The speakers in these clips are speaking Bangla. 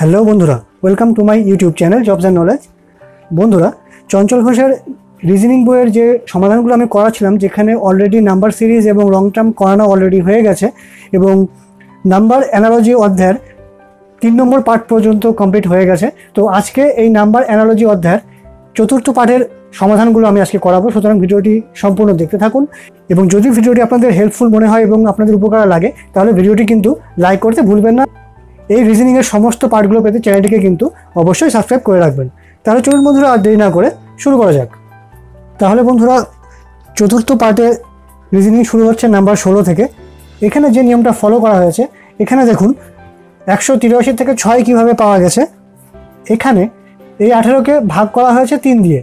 হ্যালো বন্ধুরা welcome to my YouTube channel jobs and knowledge বন্ধুরা, চঞ্চল ঘোষের রিজনিং বইয়ের যে সমাধানগুলো আমি করাছিলাম, যেখানে অলরেডি নাম্বার সিরিজ এবং লং টার্ম করানো অলরেডি হয়ে গেছে, এবং নাম্বার অ্যানালজি অধ্যায়ের তিন নম্বর পার্ট পর্যন্ত কমপ্লিট হয়ে গেছে। তো আজকে এই নাম্বার অ্যানালজি অধ্যায়ের চতুর্থ পাঠের সমাধানগুলো আমি আজকে করাবো। সুতরাং ভিডিওটি সম্পূর্ণ দেখতে থাকুন, এবং যদি ভিডিওটি আপনাদের হেল্পফুল মনে হয় এবং আপনাদের উপকার লাগে, তাহলে ভিডিওটি কিন্তু লাইক করতে ভুলবেন না। এই রিজনিংয়ের সমস্ত পার্টগুলো পেতে চ্যানেলটিকে কিন্তু অবশ্যই সাবস্ক্রাইব করে রাখবেন। তাহলে চলুন বন্ধুরা, আর দেরি না করে শুরু করা যাক। তাহলে বন্ধুরা, চতুর্থ পার্টে রিজনিং শুরু হচ্ছে নাম্বার ষোলো থেকে। এখানে যে নিয়মটা ফলো করা হয়েছে, এখানে দেখুন, একশো তিরাশি থেকে ছয় কীভাবে পাওয়া গেছে? এখানে এই আঠেরোকে ভাগ করা হয়েছে তিন দিয়ে।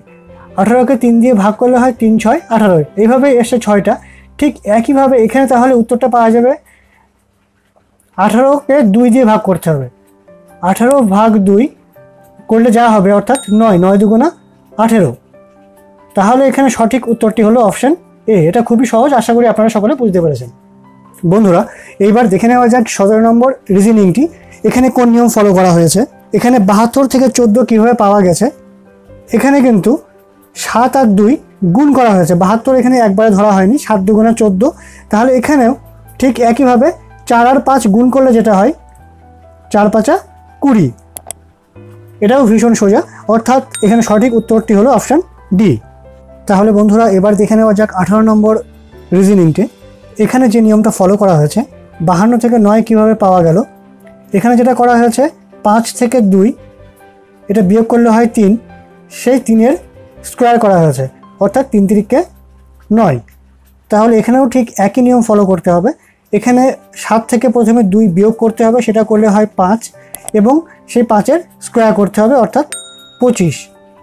আঠারোকে তিন দিয়ে ভাগ করলে হয় তিন, ছয়, আঠারো। এইভাবে এসে ছয়টা। ঠিক একইভাবে এখানে তাহলে উত্তরটা পাওয়া যাবে আঠারোকে দুই দিয়ে ভাগ করতে হবে। আঠারো ভাগ দুই করলে যা হবে অর্থাৎ নয় নয় দুগুণা আঠেরো। তাহলে এখানে সঠিক উত্তরটি হলো অপশান এ। এটা খুবই সহজ, আশা করি আপনারা সকলে বুঝতে পেরেছেন। বন্ধুরা, এইবার দেখে নেওয়া যাক সতেরো নম্বর রিজনিংটি। এখানে কোন নিয়ম ফলো করা হয়েছে? এখানে বাহাত্তর থেকে চোদ্দ কীভাবে পাওয়া গেছে? এখানে কিন্তু সাত আর দুই গুণ করা হয়েছে। বাহাত্তর এখানে একবারে ধরা হয়নি, সাত দুগুণে চোদ্দ। তাহলে এখানেও ঠিক একইভাবে চার আর পাঁচ গুণ করলে যেটা হয়, চার পাঁচা কুড়ি। এটাও ভীষণ সোজা। অর্থাৎ এখানে সঠিক উত্তরটি হলো অপশান ডি তাহলে বন্ধুরা, এবার দেখে নেওয়া যাক আঠারো নম্বর রিজনিংটি এখানে যে নিয়মটা ফলো করা হয়েছে, বাহান্ন থেকে নয় কীভাবে পাওয়া গেল? এখানে যেটা করা হয়েছে, পাঁচ থেকে দুই, এটা বিয়োগ করলে হয় তিন, সেই তিনের স্কোয়ার করা হয়েছে, অর্থাৎ তিন তিরিককে নয়। তাহলে এখানেও ঠিক একই নিয়ম ফলো করতে হবে। এখানে সাত থেকে প্রথমে দুই বিয়োগ করতে হবে, সেটা করলে হয় পাঁচ, এবং সেই পাঁচের স্কোয়ার করতে হবে, অর্থাৎ পঁচিশ।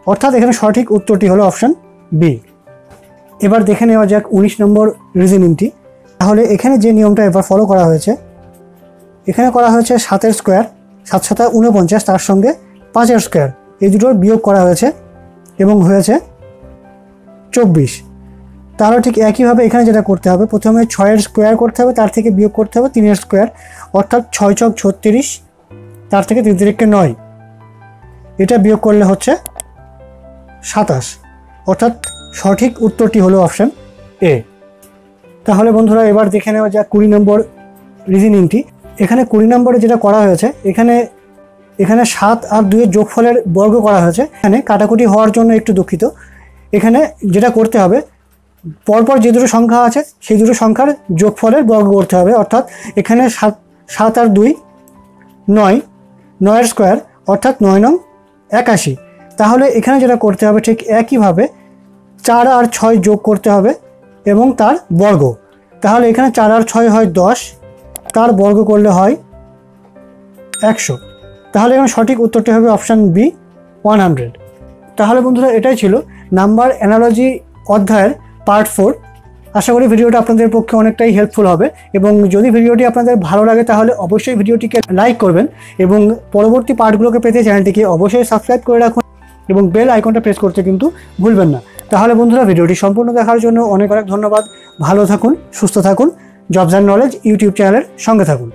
অর্থাৎ এখানে সঠিক উত্তরটি হলো অপশান বি এবার দেখে নেওয়া যাক উনিশ নম্বর রিজনিংটি তাহলে এখানে যে নিয়মটা এবার ফলো করা হয়েছে, এখানে করা হয়েছে সাতের স্কোয়ার সাত সাতা উনপঞ্চাশ তার সঙ্গে পাঁচের স্কোয়ার এই দুটোর বিয়োগ করা হয়েছে এবং হয়েছে চব্বিশ। তাহলে ঠিক একইভাবে এখানে যেটা করতে হবে, প্রথমে ছয়ের স্কোয়ার করতে হবে, তার থেকে বিয়োগ করতে হবে তিনের স্কোয়ার অর্থাৎ ছয় ছক ছত্রিশ, তার থেকে তিন তিরিককে নয়। এটা বিয়োগ করলে হচ্ছে সাতাশ, অর্থাৎ সঠিক উত্তরটি হলো অপশান এ তাহলে বন্ধুরা, এবার দেখে নেওয়া যাক কুড়ি নম্বর রিজনিংটি এখানে কুড়ি নম্বরে যেটা করা হয়েছে, এখানে এখানে সাত আর দুইয়ের যোগফলের বর্গ করা হয়েছে। এখানে কাটাকুটি হওয়ার জন্য একটু দুঃখিত। এখানে যেটা করতে হবে পরপর যে দুটো সংখ্যা আছে, সেই দুটো সংখ্যার যোগফলের বর্গ করতে হবে। অর্থাৎ এখানে সাত সাত আর দুই, নয় নয়ের স্কোয়ার, অর্থাৎ নয় নং একাশি। তাহলে এখানে যেটা করতে হবে, ঠিক একইভাবে চার আর ছয় যোগ করতে হবে এবং তার বর্গ। তাহলে এখানে চার আর ছয় হয় দশ, তার বর্গ করলে হয় একশো। তাহলে এখানে সঠিক উত্তরটি হবে অপশান বি, ওয়ান হান্ড্রেড। তাহলে বন্ধুরা, এটাই ছিল নাম্বার অ্যানালজি অধ্যায়ের পার্ট ফোর আশা করি ভিডিওটা আপনাদের পক্ষে অনেকটাই হেল্পফুল হবে এবং যদি ভিডিওটি আপনাদের ভালো লাগে তাহলে অবশ্যই ভিডিওটিকে লাইক করবেন এবং পরবর্তী পার্টগুলোকে পেতে চ্যানেলটিকে অবশ্যই সাবস্ক্রাইব করে রাখুন এবং বেল আইকনটা প্রেস করতে কিন্তু ভুলবেন না। তাহলে বন্ধুরা, ভিডিওটি সম্পূর্ণ দেখার জন্য অনেক অনেক ধন্যবাদ। ভালো থাকুন, সুস্থ থাকুন। জবস অ্যান্ড নলেজ ইউটিউব চ্যানেলের সঙ্গে থাকুন।